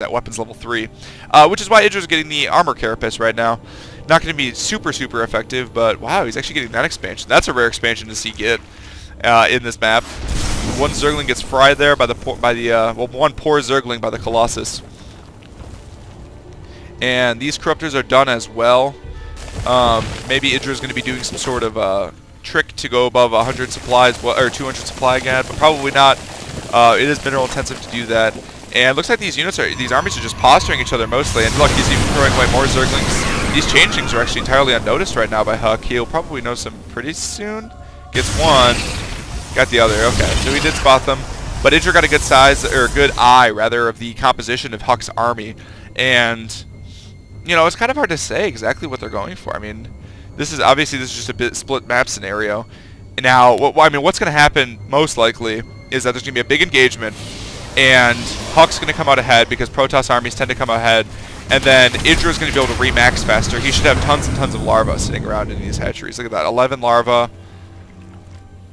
that weapons level 3. Uh, which is why Idra's getting the armor carapace right now. Not going to be super, super effective, but wow, he's actually getting that expansion. That's a rare expansion to see get uh, in this map. One Zergling gets fried there by the, by the uh, well, one poor Zergling by the Colossus. And these Corruptors are done as well. Um, maybe Idra's going to be doing some sort of uh, trick to go above 100 supplies, or 200 supply again, but probably not. Uh, it is mineral intensive to do that. And looks like these units are, these armies are just posturing each other mostly. And look, he's even throwing away more Zerglings. These changelings are actually entirely unnoticed right now by Huk. He'll probably notice them pretty soon. Gets one. Got the other. Okay, so he did spot them. But Idra got a good size, or a good eye, rather, of the composition of Huk's army. And, you know, it's kind of hard to say exactly what they're going for. I mean, this is, obviously, this is just a bit split map scenario. Now, what, I mean, what's going to happen, most likely, is that there's going to be a big engagement and Huk's going to come out ahead because Protoss armies tend to come ahead, and then Idra is going to be able to remax faster. He should have tons and tons of larvae sitting around in these hatcheries. Look at that, 11 larvae,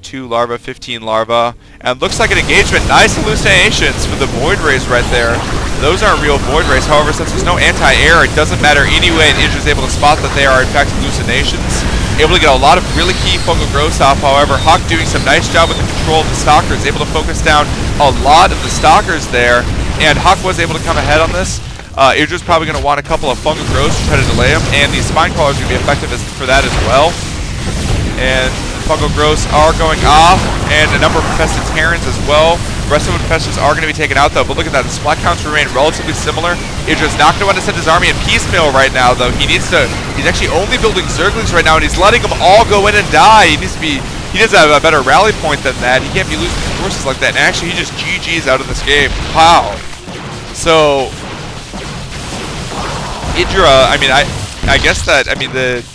2 larvae, 15 larvae, and looks like an engagement. Nice hallucinations for the Void Rays right there. Those aren't real Void Rays, however, since there's no anti-air, it doesn't matter anyway, and Idra's able to spot that they are in fact hallucinations. Able to get a lot of really key fungal growths off, however. Huk doing some nice job with the control of the Stalkers, able to focus down a lot of the Stalkers there, and Huk was able to come ahead on this. Uh, Idra's probably going to want a couple of fungal growths to try to delay him, and the Spine Crawlers are going to be effective as, for that as well. And fungal growths are going off, and a number of infested Terrans as well. The rest of the infestors are going to be taken out, though. But look at that. The supply counts remain relatively similar. Idra's not going to want to send his army in piecemeal right now, though. He needs to... He's actually only building Zerglings right now, and he's letting them all go in and die. He needs to be... He does have a better rally point than that. He can't be losing forces like that. And actually, he just GG's out of this game. Wow. So... Idra, I mean, I... I guess that... I mean, the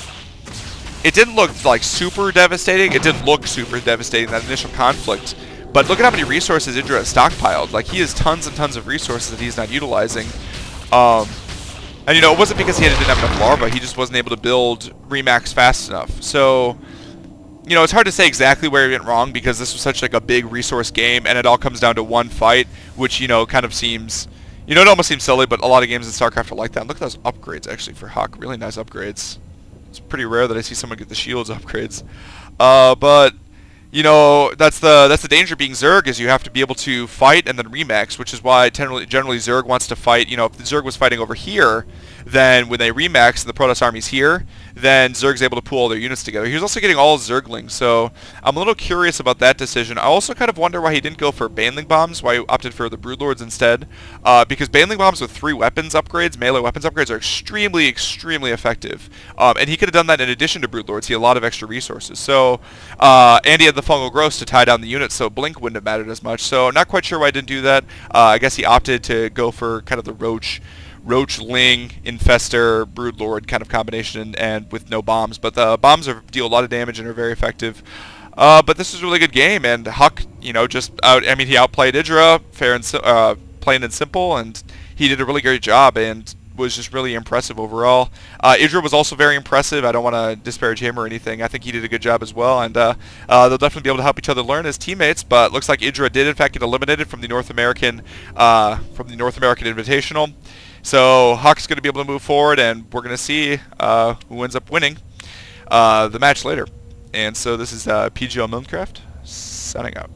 it didn't look like super devastating. It didn't look super devastating, that initial conflict. But look at how many resources Idra has stockpiled. Like, he has tons and tons of resources that he's not utilizing. Um, and, you know, it wasn't because he didn't have enough larvae. He just wasn't able to build Remax fast enough. So, you know, it's hard to say exactly where he went wrong because this was such, like, a big resource game, and it all comes down to one fight, which, you know, kind of seems... You know, it almost seems silly, but a lot of games in StarCraft are like that. And look at those upgrades, actually, for Huk. Really nice upgrades. It's pretty rare that I see someone get the shields upgrades. Uh, but you know, that's the that's the danger being Zerg is you have to be able to fight and then remax, which is why generally, generally Zerg wants to fight. You know, if Zerg was fighting over here, then when they remax the Protoss army's here, then Zerg's able to pull all their units together. He was also getting all Zerglings, so I'm a little curious about that decision. I also kind of wonder why he didn't go for Baneling Bombs, why he opted for the Broodlords instead, uh, because Baneling Bombs with three weapons upgrades, melee weapons upgrades, are extremely, extremely effective. Um, and he could have done that in addition to Broodlords. He had a lot of extra resources. So, uh, and he had the Fungal Growths to tie down the units, so Blink wouldn't have mattered as much. So, I'm not quite sure why he didn't do that. Uh, I guess he opted to go for kind of the Roach Roach, Ling, Infestor, Broodlord kind of combination, and with no bombs. But the bombs are, deal a lot of damage and are very effective. Uh, but this was a really good game, and Huk, you know, just out. I mean, he outplayed Idra, fair and uh, plain and simple, and he did a really great job and was just really impressive overall. Uh, Idra was also very impressive. I don't want to disparage him or anything. I think he did a good job as well, and uh, uh, they'll definitely be able to help each other learn as teammates. But looks like Idra did in fact get eliminated from the North American uh, from the North American Invitational. So Huk's going to be able to move forward, and we're going to see uh, who ends up winning uh, the match later. And so this is uh, PGL Milnecraft signing out.